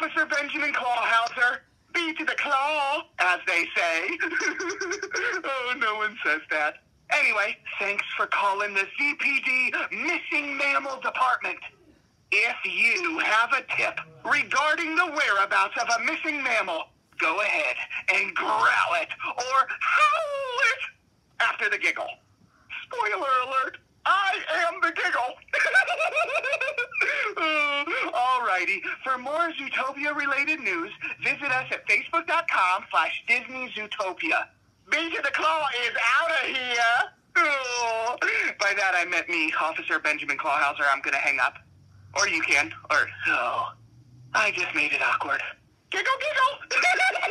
Benjamin Clawhauser. B to the claw, as they say. oh, no one says that. Anyway, thanks for calling the ZPD Missing Mammal Department. If you have a tip regarding the whereabouts of a missing mammal, go ahead and growl it or howl it after the giggle. Spoiler alert, I am the giggle. Alrighty, for more Zootopia related news, visit us at facebook.com slash Disney Zootopia. The Claw is out of here. By that I meant me, Officer Benjamin Clawhauser. I'm gonna hang up. Or you can. Or, oh. I just made it awkward. Giggle, giggle!